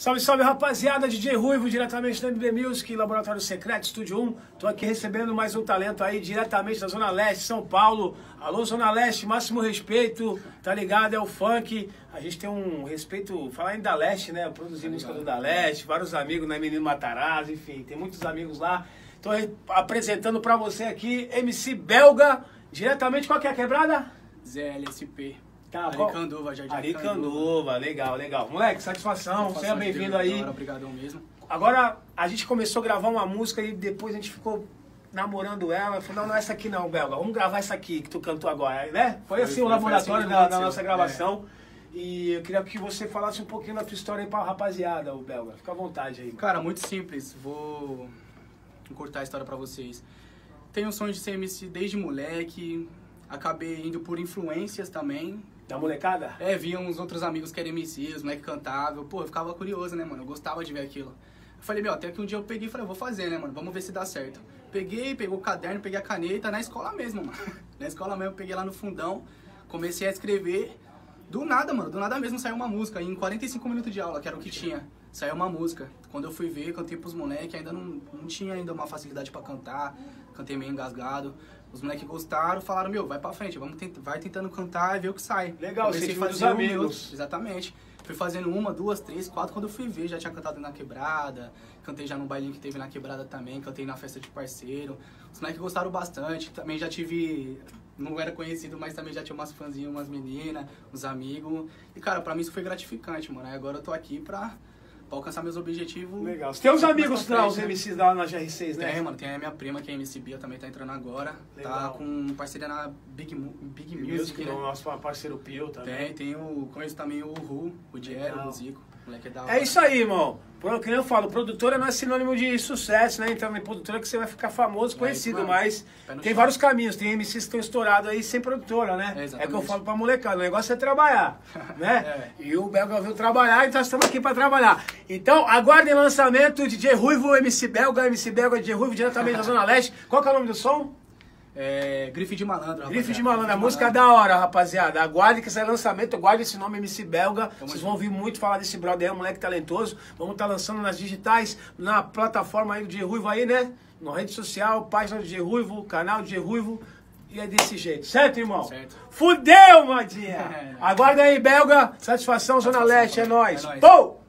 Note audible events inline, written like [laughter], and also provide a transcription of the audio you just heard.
Salve, salve rapaziada, DJ Ruivo, diretamente da MB Music, Laboratório Secreto, Estúdio 1. Tô aqui recebendo mais um talento aí, diretamente da Zona Leste, São Paulo. Alô, Zona Leste, máximo respeito, tá ligado? É o funk. A gente tem um respeito, falar em da Leste, né? Produzir tá música do da Leste, vários amigos, né? Menino Matarazzo, enfim, tem muitos amigos lá. Tô apresentando pra você aqui, MC Belga, diretamente qual que é a quebrada? ZLSP. Tá, Aricanduva, Jardim Aricanduva, legal, legal. Moleque, satisfação, seja bem-vindo aí. Obrigadão mesmo. Agora, a gente começou a gravar uma música e depois a gente ficou namorando ela. Falei, não, não é essa aqui não, Belga. Vamos gravar essa aqui que tu cantou agora, né? Foi, foi assim foi, o laboratório assim da, da, nossa gravação. É. E eu queria que você falasse um pouquinho da tua história aí pra rapaziada, o Belga. Fica à vontade aí. Cara, muito simples. Vou encurtar a história pra vocês. Tenho o sonho de ser MC desde moleque. Acabei indo por influências também. Da molecada? É, via uns outros amigos que eram MCs, os moleques cantavam. Pô, eu ficava curioso, né, mano? Eu gostava de ver aquilo. Eu falei, meu, até que um dia eu peguei e falei, vou fazer, né, mano? Vamos ver se dá certo. Peguei, pegou o caderno, peguei a caneta, na escola mesmo, [laughs] mano. na escola mesmo, peguei lá no fundão, comecei a escrever. Do nada, mano, do nada mesmo saiu uma música. Em 45 minutos de aula, que era o que tinha, saiu uma música. Quando eu fui ver, cantei pros moleques, ainda não, não tinha ainda uma facilidade para cantar, cantei meio engasgado. Os moleques gostaram, falaram, meu, vai pra frente, vamos vai tentando cantar e ver o que sai. Legal, Comecei você fazer amigos. exatamente. Fui fazendo uma, duas, três, quatro. Quando eu fui ver, já tinha cantado na quebrada. Cantei já no bailinho que teve na quebrada também. Cantei na festa de parceiro. Os moleques gostaram bastante. Também já tive. Não era conhecido, mas também já tinha umas fãzinhas, umas meninas, uns amigos. E, cara, pra mim isso foi gratificante, mano. Aí agora eu tô aqui pra pra alcançar meus objetivos. Legal. Você tem uns amigos lá, os MCs lá na GR6, né? Tem, mano. Tem a minha prima, que é MC Bia, também tá entrando agora. Tá Legal. Tá com parceria na Big, Big Music, Music né? Nosso parceiro Pio também. Tem, tem o... Conheço também o Ru, o Diero, o Zico. É, é isso aí, irmão. Que eu falo, produtora não é sinônimo de sucesso, né? Então, em produtora que você vai ficar famoso, conhecido, é mas tem vários caminhos. Tem MCs que estão estourados aí sem produtora, né? É, é que eu falo pra molecada, o negócio é trabalhar, [laughs] né? é. E o Belga veio trabalhar, então estamos aqui pra trabalhar. Então, aguardem lançamento DJ Ruivo, MC Belga, MC Belga, DJ Ruivo, diretamente da Zona Leste. Qual que é o nome do som? É, Grife de Malandro. Grife de Malandro, a música é da hora, rapaziada. Aguarde que esse é lançamento, aguarde esse nome MC Belga. Tamo Vocês vão ouvir muito falar desse brother aí, um moleque talentoso. Vamos estar tá lançando nas digitais, na plataforma aí do G Ruivo aí, né? Na rede social, página do G Ruivo, canal do G Ruivo. E é desse jeito, certo, irmão? Certo. Fudeu, Madinha! [laughs] Aguarda aí, Belga. Satisfação, Zona Leste, é nóis. É nóis. Pô!